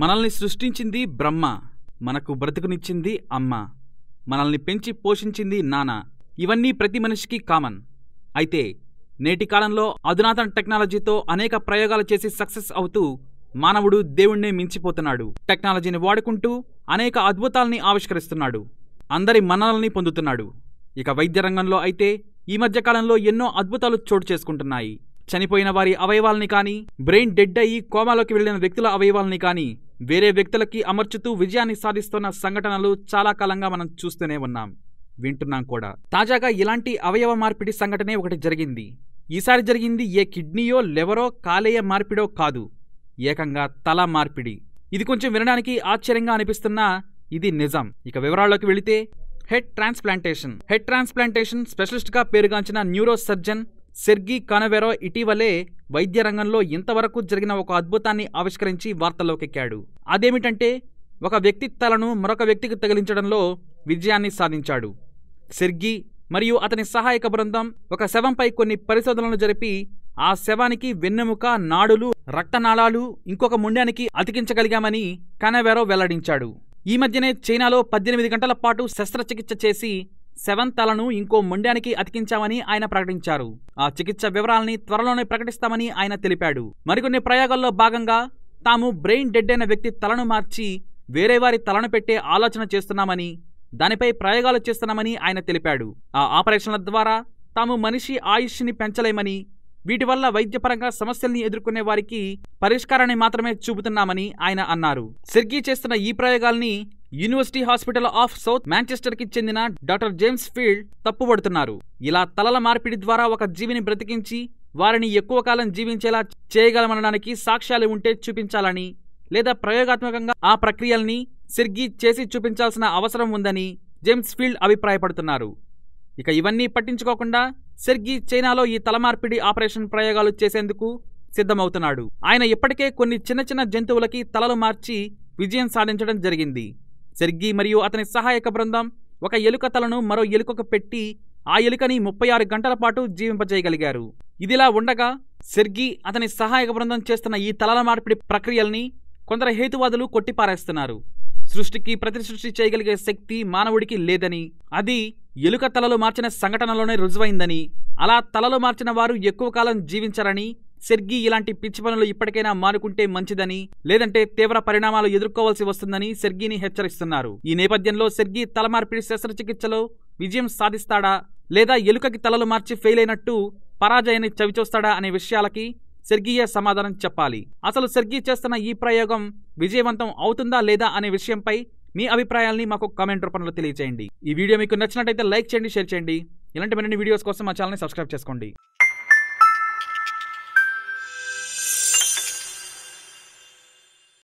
మనల్ని సృష్టించింది బ్రహ్మ మనకు బ్రతుకునిచ్చింది అమ్మ మనల్ని పెంచి పోషించింది నాన్న ఇవన్నీ ప్రతి మనిషికి కామన్. అయితే నేటి కాలంలో అధునాతన టెక్నాలజీతో అనేక ప్రయోగాలు చేసి సక్సెస్ అవుతూ మానవుడు దేవుణ్ణే మించిపోతున్నాడు. టెక్నాలజీని వాడుకుంటూ అనేక అద్భుతాల్ని ఆవిష్కరిస్తున్నాడు. అందరి మన్ననల్ని పొందుతున్నాడు. ఇక వైద్య రంగంలో అయితే ఈ మధ్యకాలంలో ఎన్నో అద్భుతాలు చోటు చేసుకుంటున్నాయి. చనిపోయిన వారి అవయవాల్ని కానీ బ్రెయిన్ డెడ్ అయ్యి కోమాలోకి వెళ్ళిన వ్యక్తుల అవయవాల్ని కానీ వేరే వ్యక్తులకి అమర్చుతూ విజయాన్ని సాధిస్తున్న సంఘటనలు చాలా కాలంగా మనం చూస్తూనే ఉన్నాం. వింటున్నాం కూడా. తాజాగా ఇలాంటి అవయవ మార్పిడి సంఘటనే ఒకటి జరిగింది. ఈసారి జరిగింది ఏ కిడ్నీయో లెవరో కాలేయ మార్పిడో కాదు. ఏకంగా తల మార్పిడి. ఇది కొంచెం వినడానికి ఆశ్చర్యంగా అనిపిస్తున్నా ఇది నిజం. ఇక వివరాల్లోకి వెళితే హెడ్ ట్రాన్స్ప్లాంటేషన్. హెడ్ ట్రాన్స్ప్లాంటేషన్ స్పెషలిస్ట్గా పేరుగాంచిన న్యూరో సర్జన్ సెర్గీ కానవెరో ఇటీవలే వైద్య రంగంలో ఇంతవరకు జరిగిన ఒక అద్భుతాన్ని ఆవిష్కరించి వార్తల్లోకెక్కాడు. అదేమిటంటే ఒక వ్యక్తి తలను మరొక వ్యక్తికి తగిలించడంలో విజయాన్ని సాధించాడు. సెర్గీ మరియు అతని సహాయక బృందం ఒక శవంపై కొన్ని పరిశోధనలు జరిపి ఆ శవానికి వెన్నెముక నాడులు రక్తనాళాలు ఇంకొక ముండానికి అతికించగలిగామని కనవెరో వెల్లడించాడు. ఈ మధ్యనే చైనాలో పద్దెనిమిది గంటల పాటు శస్త్రచికిత్స చేసి సెవెన్ తలను ఇంకో మొండానికి అతికించామని ఆయన ప్రకటించారు. ఆ చికిత్స వివరాల్ని త్వరలోనే ప్రకటిస్తామని ఆయన తెలిపాడు. మరికొన్ని ప్రయోగాల్లో భాగంగా తాము బ్రెయిన్ డెడ్ అయిన వ్యక్తి తలను మార్చి వేరే వారి తలను పెట్టే ఆలోచన చేస్తున్నామని దానిపై ప్రయోగాలు చేస్తున్నామని ఆయన తెలిపాడు. ఆ ఆపరేషన్ల ద్వారా తాము మనిషి ఆయుష్ని పెంచలేమని వీటి వల్ల వైద్యపరంగా సమస్యల్ని ఎదుర్కొనే వారికి పరిష్కారాన్ని మాత్రమే చూపుతున్నామని ఆయన అన్నారు. సిర్గీ చేస్తున్న ఈ ప్రయోగాల్ని యూనివర్సిటీ హాస్పిటల్ ఆఫ్ సౌత్ మాంచెస్టర్కి చెందిన డాక్టర్ జేమ్స్ ఫీల్డ్ తప్పుపడుతున్నారు ఇలా తలల మార్పిడి ద్వారా ఒక జీవిని బ్రతికించి వారిని ఎక్కువ కాలం జీవించేలా చేయగలమనడానికి సాక్ష్యాలు ఉంటే చూపించాలని లేదా ప్రయోగాత్మకంగా ఆ ప్రక్రియల్ని సిర్గి చేసి చూపించాల్సిన అవసరం ఉందని జేమ్స్ ఫీల్డ్ అభిప్రాయపడుతున్నారు. ఇక ఇవన్నీ పట్టించుకోకుండా సెర్గి చైనాలో ఈ తలమార్పిడి ఆపరేషన్ ప్రయోగాలు చేసేందుకు సిద్ధమవుతున్నాడు. ఆయన ఇప్పటికే కొన్ని చిన్న చిన్న జంతువులకి తలలు మార్చి విజయం సాధించడం జరిగింది. సెర్గి మరియు అతని సహాయక బృందం ఒక ఎలుక తలను మరో ఎలుకకు పెట్టి ఆ ఎలుకని ముప్పై ఆరు గంటల పాటు జీవింపజేయగలిగారు. ఇదిలా ఉండగా సెర్గి అతని సహాయక బృందం చేస్తున్న ఈ తలల మార్పిడి ప్రక్రియల్ని కొందరు హేతువాదులు కొట్టిపారేస్తున్నారు. సృష్టికి ప్రతి సృష్టి చేయగలిగే శక్తి మానవుడికి లేదని అది ఎలుక తలలు మార్చిన సంఘటనలోనే రుజువైందని అలా తలలు మార్చిన వారు ఎక్కువ కాలం జీవించరని సెర్గి ఇలాంటి పిచ్చి పనులు ఇప్పటికైనా మానుకుంటే మంచిదని లేదంటే తీవ్ర పరిణామాలు ఎదుర్కోవాల్సి వస్తుందని సెర్గీని హెచ్చరిస్తున్నారు. ఈ నేపథ్యంలో సెర్గీ తలమార్పిడి శస్త్రచికిత్సలో విజయం సాధిస్తాడా లేదా ఎలుకకి తలలు మార్చి ఫెయిల్ అయినట్టు పరాజయాన్ని చవిచూస్తాడా అనే విషయాలకి సెర్గీయే సమాధానం చెప్పాలి. అసలు సెర్గీ చేస్తున్న ఈ ప్రయోగం విజయవంతం అవుతుందా లేదా అనే విషయంపై మీ అభిప్రాయాల్ని మాకు కామెంట్ రూపంలో తెలియజేయండి ఈ వీడియో మీకు నచ్చినట్టయితే లైక్ చేయండి షేర్ చేయండి. ఇలాంటి మరిన్ని వీడియోస్ కోసం మా ఛానల్ని సబ్స్క్రైబ్ చేసుకోండి.